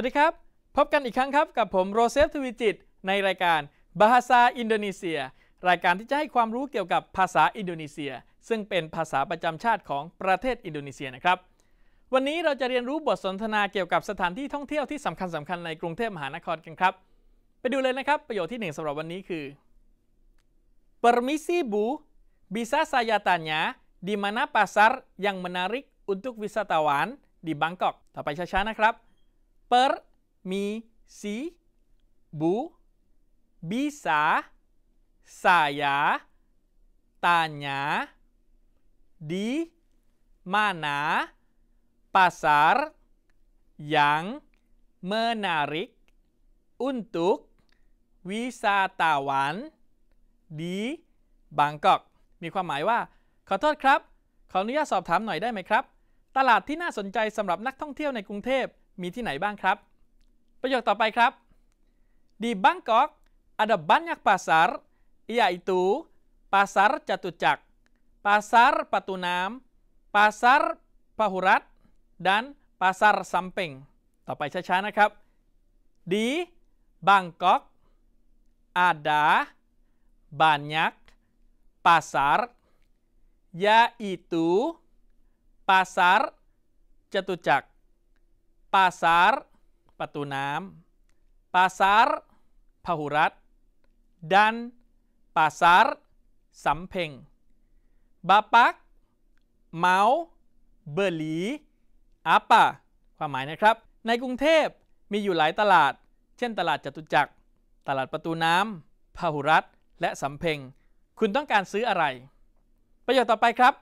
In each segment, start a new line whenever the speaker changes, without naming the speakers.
วัสดีครับ พบกันอีกครั้งครับกับผมโรเซฟทวีจิต ในรายการ Bahasa Indonesia รายการที่จะให้ความรู้เกี่ยวกับภาษาอินโดนีเซีย ซึ่งเป็นภาษาประจำชาติของประเทศอินโดนีเซียนะครับ วันนี้เราจะเรียนรู้บทสนทนาเกี่ยวกับสถานที่ท่องเที่ยวที่สำคัญสำคัญในกรุงเทพมหานครกันครับ ไปดูเลยนะครับ ประโยคที่หนึ่งสำหรับวันนี้คือ Permisi Bu, bisa saya tanya di mana pasar yang menarik untuk wisatawan di Bangkok ต่อไปช้าๆนะครับ Permisi Bu, bisa saya tanya di mana pasar yang menarik untuk wisatawan ดีบางกอกมีความหมายว่า ขอโทษครับ ขออนุญาตสอบถามหน่อยได้ไหมครับ ตลาดที่น่าสนใจสำหรับนักท่องเที่ยวในกรุงเทพมีที่ไหนบ้างครับ ประโยคต่อไปครับ Di Bangkok ada banyak pasar yaitu pasar Catucak, pasar Patunam, pasar Pahurat dan pasar Samping ต่อไปช้าๆนะครับ Di Bangkok ada banyak pasar yaitu pasar Catucak, pasar Patunam, pasar Pahurat, dan pasar Samping. Bapak mau beli apa ความหมายนะครับ ในกรุงเทพมีอยู่หลายตลาด เช่นตลาดจตุจักร ตลาดประตูน้ำพหุรัตและสำเพ็ง คุณต้องการซื้ออะไร ประโยคต่อไปครับ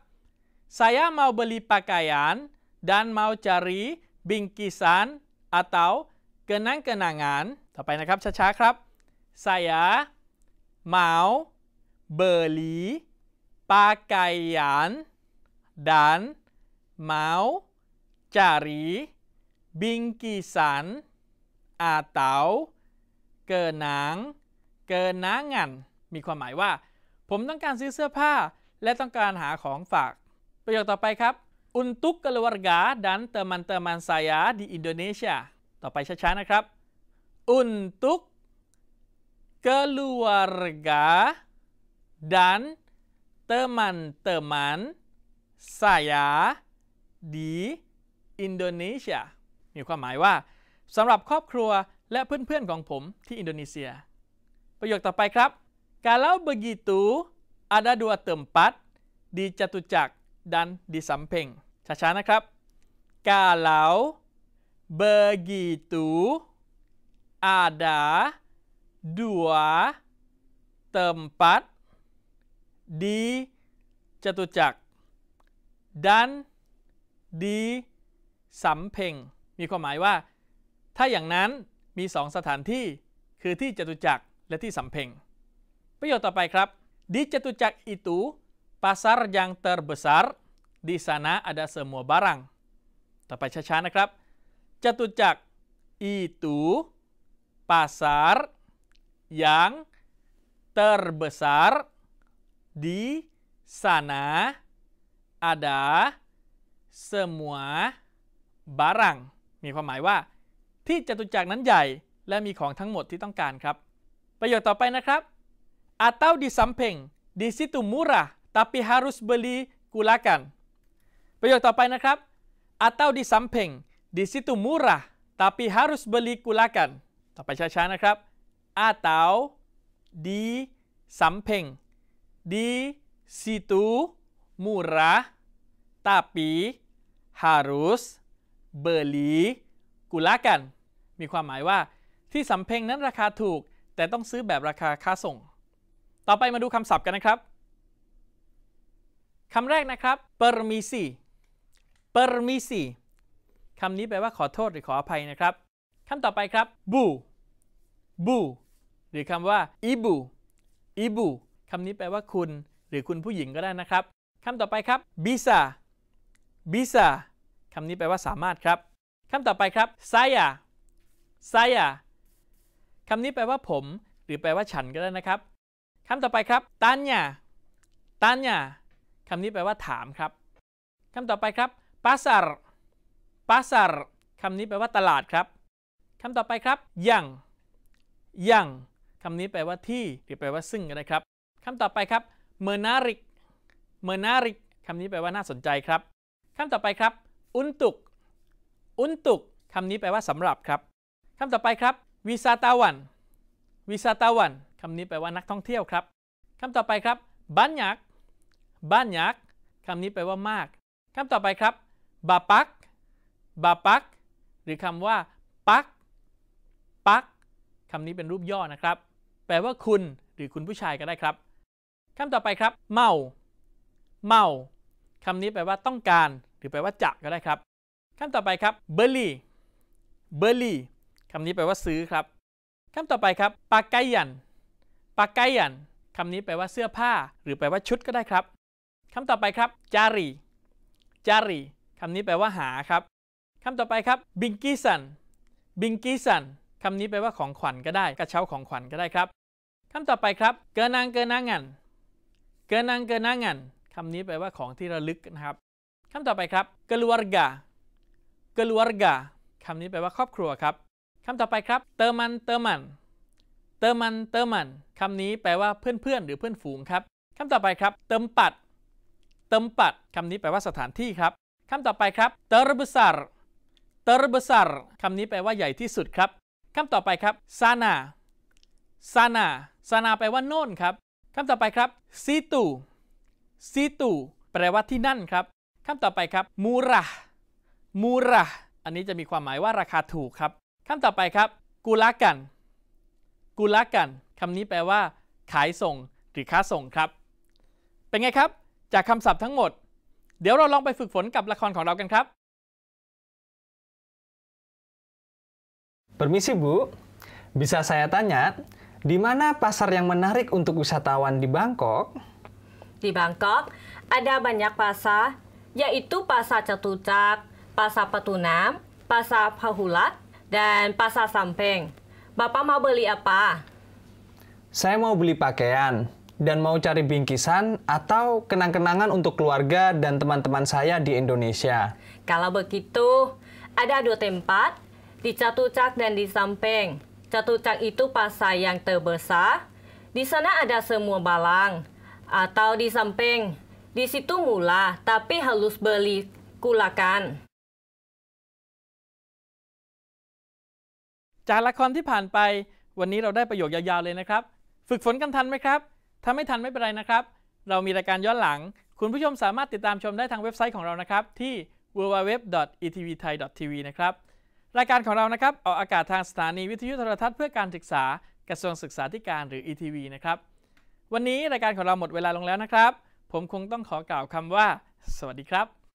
Saya mau beli pakaian dan mau cari bingkisan atau kenang-kenangan ต่อไปนะครับ ช้า ๆ ครับ Saya mau beli pakaian dan mau cari bingkisan atau kenang kenangan มีความหมายว่า ผมต้องการซื้อเสื้อผ้า และต้องการหาของฝาก ประโยคต่อไปครับ untuk keluarga dan teman-teman saya di Indonesia ต่อไปช้าๆนะครับ untuk keluarga dan teman-teman saya di Indonesia มีความหมายว่าสำหรับครอบครัวและเพื่อนๆของผมที่อินโดนีเซีย ประโยคต่อไปครับ Kalau begitu ada dua tempat di Catucak dan di Samping ช้าๆนะครับ Kalau begitu ada dua tempat di Catucak dan di Samping มีความหมายว่า ถ้าอย่างนั้นมีสองสถานที่ คือที่จตุจักรและที่สำเพ็งประโยคต่อไปครับ Di Catucak itu pasar yang terbesar di sana ada semua barang ต่อไปช้าๆนะครับจตุจักร itu pasar yang terbesar di sana ada semua barang มีความหมายว่า ที่จตุจักรนั้นใหญ่ และมีของทั้งหมดที่ต้องการครับ ประโยคต่อไปนะครับ atau di samping di situ murah tapi harus beli kulakan ประโยคต่อไปนะครับ atau di samping di situ murah tapi harus beli kulakan ต่อไปช้าๆนะครับ atau di samping di situ murah tapi harus beli kulakan มีความหมายว่าที่สำเพ็งนั้นราคาถูก แต่ต้องซื้อแบบราคาค่าส่ง ต่อไปมาดูคำศัพท์กันนะครับ คำแรกนะครับ permisi permisi คำนี้แปลว่าขอโทษหรือขออภัยนะครับคำต่อไปครับ bu bu หรือคำว่า ibu ibu คำนี้แปลว่าคุณ หรือคุณผู้หญิงก็ได้นะครับคำต่อไปครับ bisa bisa คำนี้แปลว่าสามารถครับคำต่อไปครับ saya saya คำนี้แปลว่าผม หรือแปลว่าฉันก็ได้นะครับคำต่อไปครับ tanya tanya คำนี้แปลว่าถามครับคำต่อไปครับ pasar pasar คำนี้แปลว่าตลาดครับคำต่อไปครับยังยังคำนี้แปลว่าที่หรือแปลว่าซึ่งก็ได้ครับคำต่อไปครับ menarik menarik คำนี้แปลว่าน่าสนใจครับคำต่อไปครับ untuk untuk คำนี้แปลว่าสำหรับครับคำต่อไปครับ wisatawan wisatawan คำนี้แปลว่านักท่องเที่ยวครับคำต่อไปครับ banyak banyak คำนี้แปลว่ามากคำต่อไปครับ bapak bapak หรือคำว่า ปัก ปักคำนี้เป็นรูปย่อนะครับ แปลว่าคุณหรือคุณผู้ชายก็ได้ครับคำต่อไปครับ เมา เมาคำนี้แปลว่าต้องการ หรือแปลว่าจะก็ได้ครับคำต่อไปครับเบอร์ลี่เบอร์ลี่คำนี้แปลว่าซื้อครับคำต่อไปครับปากไกยันปากไกยันคำนี้แปลว่าเสื้อผ้า หรือแปลว่าชุดก็ได้ครับำต่อไปครับจารีจารีคำนี้แปลว่าหาครับคำต่อไปครับ bingkisan bingkisan คำนี้แปลว่าของขวัญก็ได้ กระเช้าของขวัญก็ได้ครับคำต่อไปครับ kenang-kenangan kenang-kenangan คำนี้แปลว่าของที่ระลึกนะครับคำต่อไปครับ keluarga keluarga คำนี้แปลว่าครอบครัวครับคำต่อไปครับ teman-teman teman-teman คำนี้แปลว่าเพื่อนๆหรือเพื่อนฝูงครับคำต่อไปครับ tempat tempat คำนี้แปลว่าสถานที่ครับคำต่อไปครับ terbesar terbesar คำนี้แปลว่าใหญ่ที่สุดครับคำต่อไปครับ sana sana sana แปลว่าโน่นครับคำต่อไปครับ situ situ แปลว่าที่นั่นครับคำต่อไปครับ murah murah อันนี้จะมีความหมายว่าราคาถูกครับคำต่อไปครับ gunakan gunakan คำนี้แปลว่า ขายส่งหรือค้าส่งครับ เป็นไงครับ จากคำศัพท์ทั้งหมด เดี๋ยวเราลองไปฝึกฝนกับละครของเรากันครับ
Permisi Bu, bisa saya tanya, di mana pasar yang menarik untuk wisatawan di Bangkok?
Di Bangkok ada banyak pasar, yaitu Pasar Catucak, Pasar Petunam, Pasar Pahulat, dan Pasar Sampeng. Bapak mau beli apa?
Saya mau beli pakaian dan mau cari bingkisan atau kenang-kenangan untuk keluarga dan teman-teman saya di Indonesia.
Kalau begitu, ada dua tempat, di Catucak dan di Sampeng. Catucak itu pasar yang terbesar. Di sana ada semua balang. Atau di Sampeng. Di situ murah, tapi harus beli kulakan.
จากละครที่ผ่านไป วันนี้เราได้ประโยคยาวๆเลยนะครับ ฝึกฝนกันทันไหมครับ ถ้าไม่ทันไม่เป็นไรนะครับ เรามีรายการย้อนหลัง คุณผู้ชมสามารถติดตามชมได้ทางเว็บไซต์ของเรานะครับ ที่ www.etvthai.tv นะครับ รายการของเรานะครับออกอากาศทางสถานีวิทยุโทรทัศน์เพื่อการศึกษากระทรวงศึกษาธิการหรือ ETV นะครับ วันนี้รายการของเราหมดเวลาลงแล้วนะครับ ผมคงต้องขอกล่าวคำว่า สวัสดีครับ